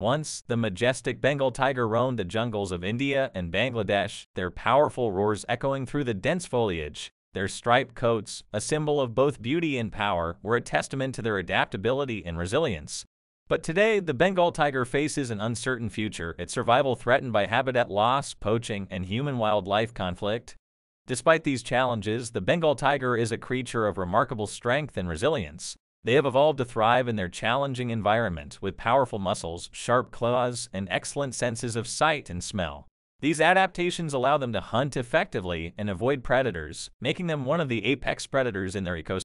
Once, the majestic Bengal tiger roamed the jungles of India and Bangladesh, their powerful roars echoing through the dense foliage. Their striped coats, a symbol of both beauty and power, were a testament to their adaptability and resilience. But today, the Bengal tiger faces an uncertain future, its survival threatened by habitat loss, poaching, and human-wildlife conflict. Despite these challenges, the Bengal tiger is a creature of remarkable strength and resilience. They have evolved to thrive in their challenging environment with powerful muscles, sharp claws, and excellent senses of sight and smell. These adaptations allow them to hunt effectively and avoid predators, making them one of the apex predators in their ecosystem.